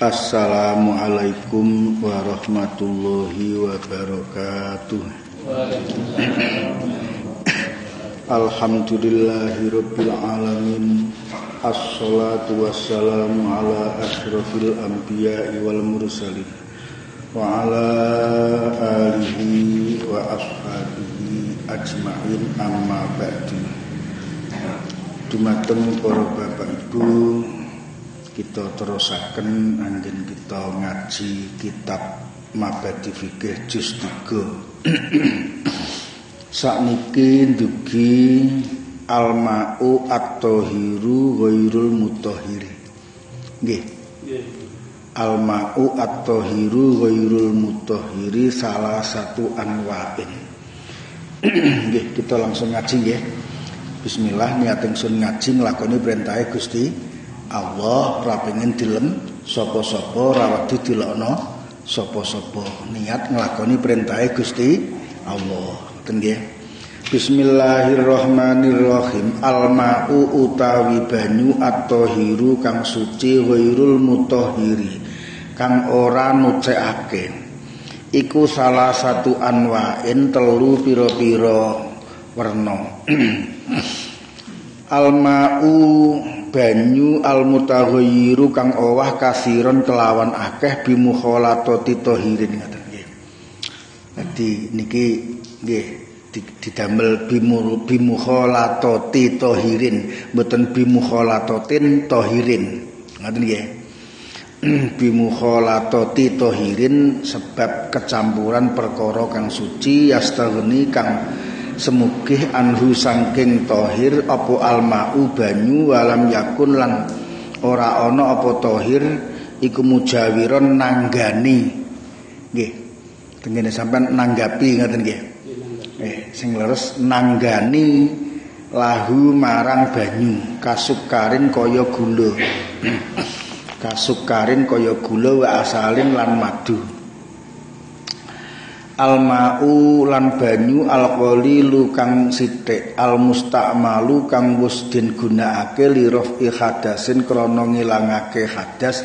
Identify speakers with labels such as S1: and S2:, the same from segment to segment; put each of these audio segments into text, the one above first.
S1: Assalamualaikum warahmatullahi wabarakatuh. Alhamdulillahirabbil alamin. Assalatu wassalamu ala asyrafil anbiya'i wal mursalin. Wa ala alihi wa ashabihi ajma'in amma ba'du. Dumateng para bapak ibu kita terusaken angin kita ngaji kitab Mabadi Fikih juz 3 Sakniki dugi al-ma'u at-tahiru ghairul mutahhiri. Nggih. Al-ma'u at-tahiru ghairul mutahhiri salah satu anwa'in. Nggih kita langsung ngaji nggih. Bismillah niat ingsun ngaji nglakoni perintahe Gusti Allah ora pengen dilem sapa-sapa ora wedi dilokno sapa-sapa. Niat nglakoni perintahe Gusti Allah. Ngoten Bismillahirrahmanirrahim. Al-ma'u utawi banyu at-tahiru kang suci ghairul mutahhiri kang ora nucekake. Iku salah satu anwa'in telu pira-pira werna. Alma'u banyu almutaghayyiru kang owah kasiron kelawan akeh bimukhalatati tahirin ngaten nggih. Dadi niki nggih didamel bimur bimukhalatati tahirin mboten bimukhalatatin tahirin. Ngaten nggih. bimukhalatati tahirin sebab kecampuran perkara kang suci yastaghni kang semugih anhu sangking tohir apa alma'u banyu walam yakun lan ora ana apa tohir iku mujawiron nanggani. Nggih. Tengene sampean nanggapi ngoten nggih? Eh sing leres nanggani lahu marang banyu kasukarin kaya gula. Kasukarin kaya gula wa asalin lan madu almau lan banyu alqalilu kang sithik almustamalu kang wis den gunakake lirof ihadasin krana ngilangake hadas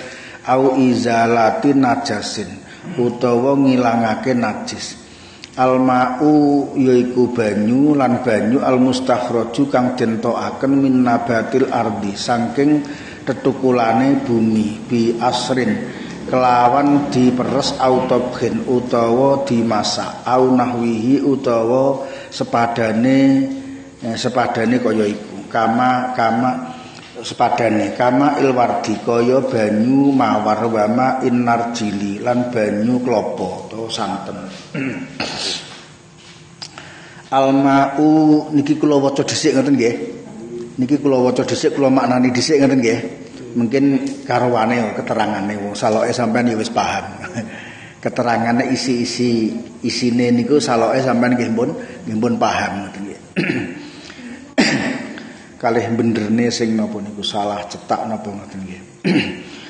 S1: au izalati najasin utawa ngilangake najis. Almau yaiku banyu lan banyu almustakhraju kang den tokaken min nabatil ardi saking tetukulane bumi bi asrin kelawan diperes autobgen utawa dimasak au nahwihi utawa sepadane eh, sepadane kaya iku kama kama sepadane kama ilwardi kaya banyu mawar wama inarjili lan banyu klopo utawa santen Almau niki kula waca dhisik ngoten nggih. Niki kula waca dhisik kula maknani dhisik ngoten nggih. Mungkin karwane keterangane wong saloke sampean ya wis paham. Keterangane isi-isi isine niku saloke sampean nggih pun nggih pun paham. Kalih benderne sing napa niku salah cetak napa ngoten nggih.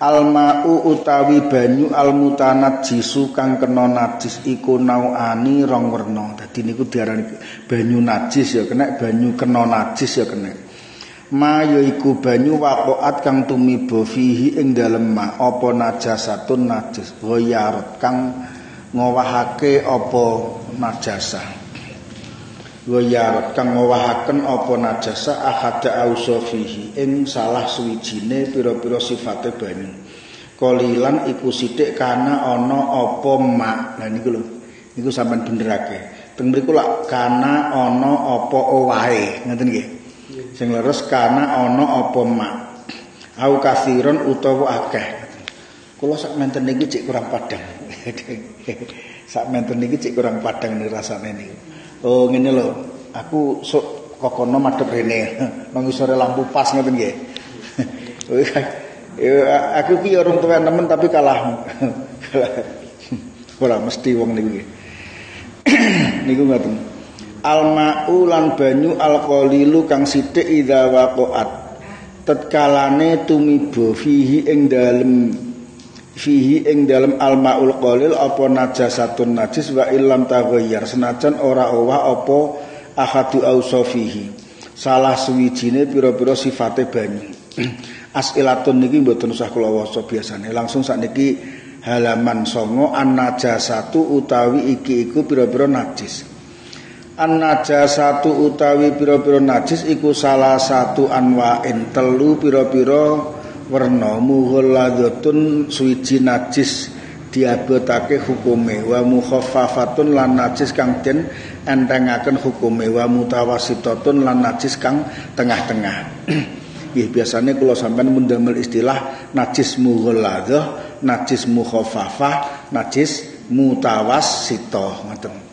S1: Almau utawi banyu almutanat jisu kang kena najis iku nauani rong werna. Dadi niku diarani banyu najis ya kena banyu kena najis ya kena. Ma yaiku banyu waqaat kang tumiba fihi ing dalem ma apa najasatun najis? Ghayarat kang ngowahake apa najasa ghayarat kang ngowahaken apa najasa ahada ausofihi ing salah suwijine pira-pira sifate banyu. Kolilan iku sithik kana ana apa mak? Lha niku lho niku sampean benerake teng mriku lak kana ana apa owahe? Ngoten nggih sing leres kana ana apa mak? Au kasiron utawa akeh. Kula sak menten niki cek kurang padang. Sak menten niki cek kurang padang nih rasane niku. Oh ngene lho. Aku sok kokono madhep rene. Nang isore lampu pas ngoten nggih. Aku ki orang tua temen tapi kalah ora mesti wong niku niku ngoten alma'u lan banyu alqalilu kang sithik idza waqa'at tetkalane tumiba fihi ing dalem fihi ing dalem almaul qalil apa najasatun najis wa illam taghayyar senajan ora owah apa ahadu ausafihi salah suwijine pira-pira sifate banyu Asilatun niki mboten usah kula waca biasane. Langsung sakniki halaman songo an najasatu utawi iki iku pira-pira najis. An najasatu utawi pira-pira najis iku salah satu anwa'in. Telu pira-pira werna. Mughalladzatun suwiji najis diabotake hukume. Wa mukhaffafatun lan najis kang den entengaken hukume. Wa mutawasitatun lan najis kang tengah-tengah. Nggih biasane kula sampean mundamel istilah najis mughalladzah, najis mukhaffafah, najis mutawassithah ngoten.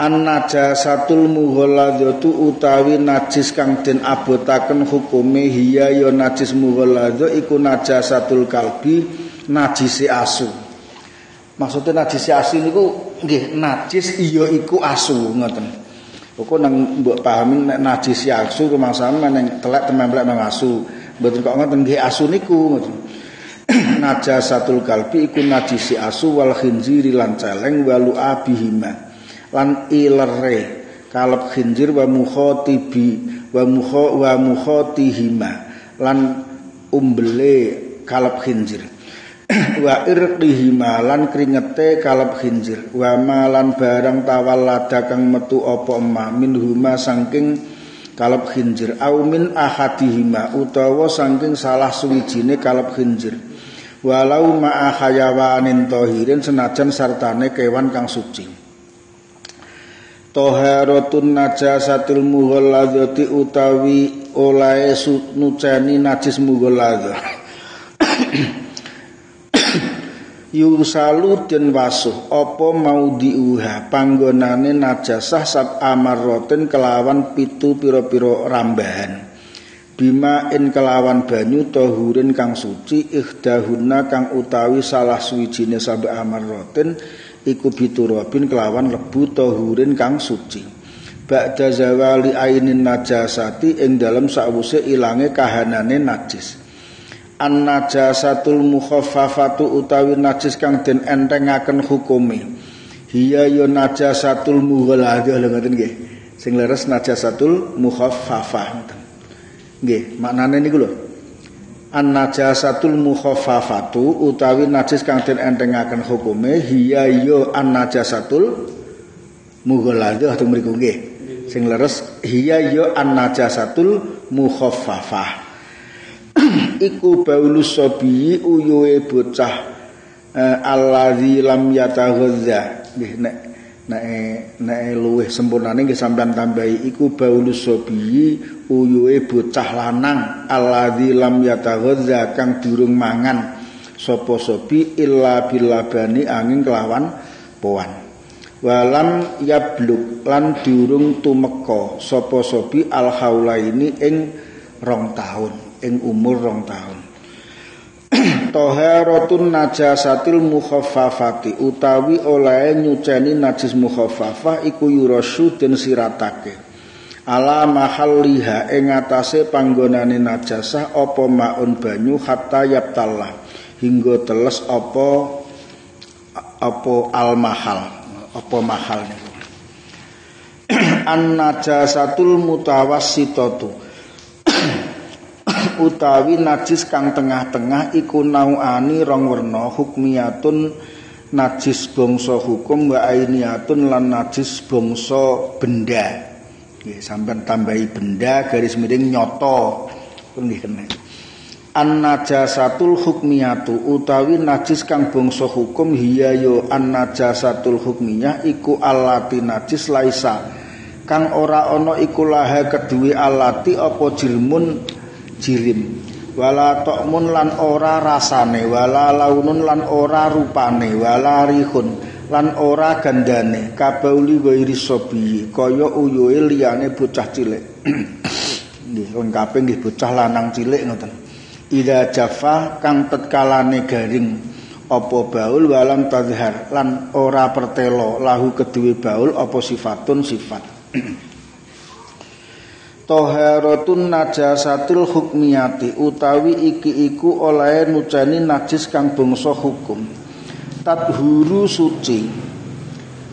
S1: An najasatul mughalladzatu utawi najis kang den abotaken hukume hiya ya najis mughalladzah iku najasatul kalbi najisi asu. Maksudnya najis asu niku nggih najis iya iku asu ngoten. Pokok nang mbok pahami nek najis asu rumangsane nang telek tememplek nang asu. Mboten kok ngoten nggih asu niku ngoten. Najasatul kalbi iku najisi asu wal khinziri lan celeng walu abihima. Lan ilere kalep khinzir wa mukhatibi wa mukha wa mukhatihima lan umbele kalep khinzir. wa irqihi malan kringete kalep khinjir wa malan barang tawallada kang metu apa emma min huma saking kalep khinjir au min ahadihima utawa saking salah suwijine kalep khinjir walau ma'a hayawanin tohirin senajan sartane kewan kang suci Toharatun najasatil mughalladzati utawi olae nuceni najis mughalladzah yusalu den wasuh apa mau diuha? Panggonane najasah sab amarroten kelawan pitu pira-pira rambahan. Bima in kelawan banyu tohurin kang suci ikhdahuna kang utawi salah suwijine sab amarroten iku biturabin kelawan lebu tohurin kang suci. Ba'da zawali ainin najasati ing dalam sawuse ilange kahanane najis. An najasatul mukhaffafatu utawi najis kang den entengaken hukume hiya ya najasatul mughalladah lho ngoten nggih. Sing leres najasatul mukhaffafah nggih maknane niku lho an najasatul mukhaffafatu utawi najis kang den entengaken hukume hiya ya an najasatul mughalladah teng mriku nggih. Sing leres hiya ya an najasatul mukhaffafah iku baulus sabi uyuwe bocah uh, allazi lam yataghadza nggih nek nek nek luweh sempurnane nggih sampean tambahi iku baulus sabi uyuwe bocah lanang allazi lam yataghadza kang durung mangan. Sapa sabi illa bilabani angin kelawan poan walam yabluk lan durung tumeka. Sapa sabi al haulaini ing rong tahun ing umur rong tahun Toharatun najasatil mukhaffafati utawi oleh nyuceni najis mukhaffafah iku yurasyu den siratake. Ala mahalliha ing atase panggonane najasah apa maun banyu hatta yaptallah hingga teles apa apa al mahal apa mahal niku. An najasatul mutawassitatu utawi najis kang tengah-tengah iku nauani rong werna hukmiyatun najis bangsa hukum wa ainiyatun lan najis bangsa benda. Nggih sampean tambahi benda garis miring nyoto an najasatul hukmiyatu utawi najis kang bangsa hukum hiya yo an najasatul hukmiyah iku alati najis laisa. Kang ora ana iku laha keduwe alati apa jilmun jirim wala tokmun lan ora rasane wala launun lan ora rupane wala rihun lan ora gandane. Kabauli wairi sobi kaya uyuhe liyane bocah cilik. Nggih lengkape nggih bocah lanang cilik ngoten. Ida jafa kang tetkalane garing apa baul walam tazhar lan ora pertelo lahu kedue baul apa sifatun sifat Toharatun najasatil hukmiyati utawi iki iku oleh nucani najis kang bangsa hukum. Tadhuru suci.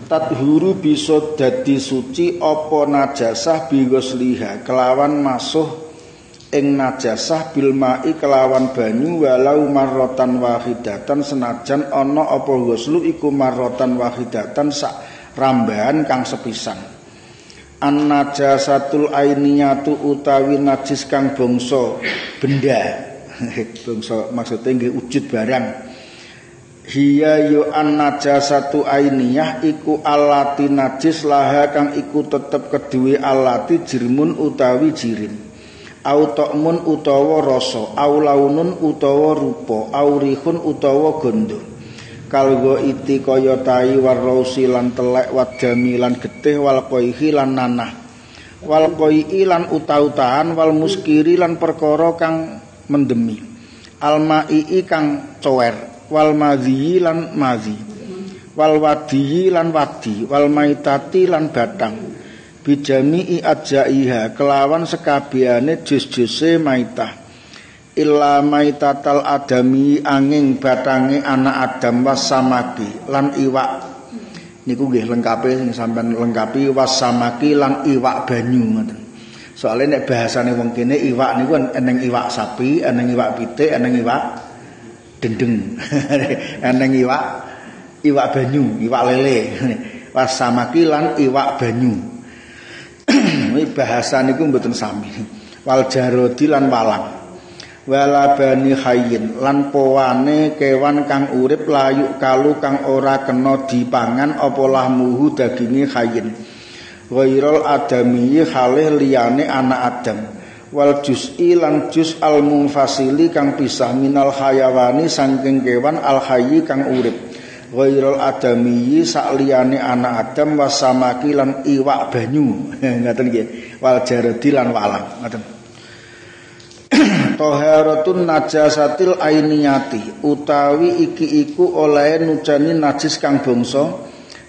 S1: Tadhuru bisa dadi suci apa najasah liha kelawan masuh ing najasah bil mai kelawan banyu walau marrotan wahidatan senajan ana apa ghuslu iku marrotan wahidatan sak rambahan kang sepisan an najasatul ainiyatu utawi najis kang bangsa benda. Bangsa maksudnya nggih wujud barang. Hiya yu an najasatu ainiyah iku alati najis laha kang iku tetep kedue alati jirmun utawi jirim. Au ta'mun utawa rasa au launun utawa rupa au rihun utawa gondo kalgo iti kaya tai warausi lan telek wadami lan getih wal koihi lan nanah. Wal koihi lan utau-utahan wal muskiri lan perkara kang mendemi. Al ma'i kang cower wal madhi lan madhi. Wal wadi lan wadi wal maitati lan batang. Bijami ajaiha kelawan sekabiane jus-juse maitah illa maitatal adami angin batange anak adam wasamaki lan iwak. Niku nggih lengkape sing sampean lengkapi wasamaki lan iwak banyu ngoten. Soalnya nek bahasane wong kene iwak niku eneng iwak sapi eneng iwak pitik eneng iwak dendeng. Eneng iwak iwak banyu iwak lele. Wasamaki lan iwak banyu. Bahasa niku mboten sami. Wal jarodi lan walang. Wala bani hayyin lan powane kewan kang urip layu kalu kang ora kena dipangan apa lahmuhu daginge hayyin. Ghairul adami halih liyane anak Adam. Wal juz'i lan juz al munfasili kang pisah minal hayawani saking kewan al hayyi kang urip. ghairul adami sakliyane anak adam wasamaki lan iwak banyu ngaten nggih wal jaradi lan walang ngaten Toharatun najasatil ainiyati utawi iki iku oleh nucani najis kang bangsa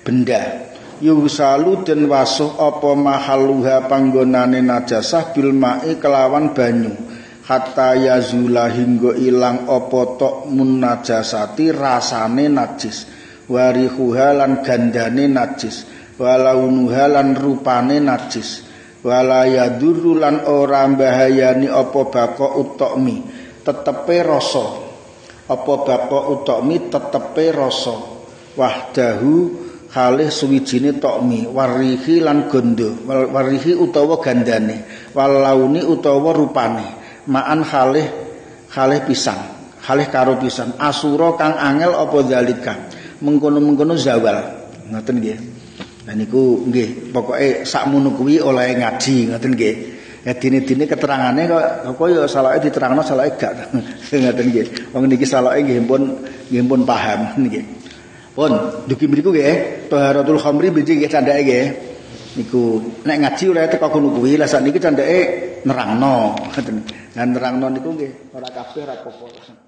S1: benda. Yusalu den wasuh apa mahaluha panggonane najasah bil mai kelawan banyu. Hatta yazula hingga ilang apa tok munajasati rasane najis. Warihuha lan gandane najis. Walaunuha lan rupane najis wala yadurru lan ora bahayani apa bako utokmi tetepe rasa. Apa bako utokmi tetepe rasa. Wahdahu halih suwijine tokmi warihi lan gondo warihi utawa gandane walauni utawa rupane. Ma'an halih halih pisang halih karo pisang asura kang angel apa zalika? Mengkono-mengkono zawal. Ngoten nggih nah niku nggih pokoke sakmono kuwi oleh ngaji ngoten nggih. Ya dini-dini keterangane kok apa ya salahke diterangno salahke gak. Ngoten nggih. Wong niki salahke nggih pun nggih pun paham nggih. Pun dugi mriku nggih taharatul khamri biji nggih candake nggih. Niku nek ngaji ora teko kono kuwi lah sakniki candake nerangno ngoten. Lan nerangno niku nggih ora kabeh apa-apa.